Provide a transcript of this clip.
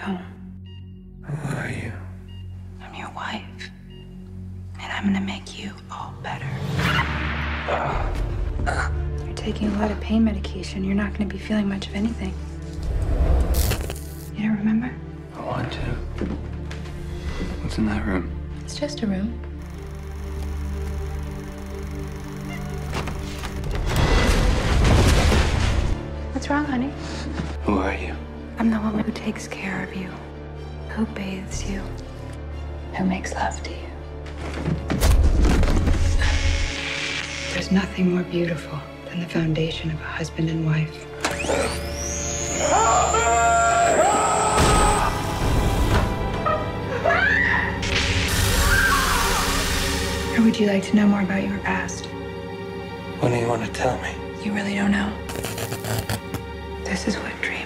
Who are you? I'm your wife. And I'm gonna make you all better. You're taking a lot of pain medication. You're not gonna be feeling much of anything. You don't remember? I want to. What's in that room? It's just a room. What's wrong, honey? Who are you? I'm the woman who takes care of you, who bathes you, who makes love to you. There's nothing more beautiful than the foundation of a husband and wife. Or would you like to know more about your past? What do you want to tell me? You really don't know. This is what dreams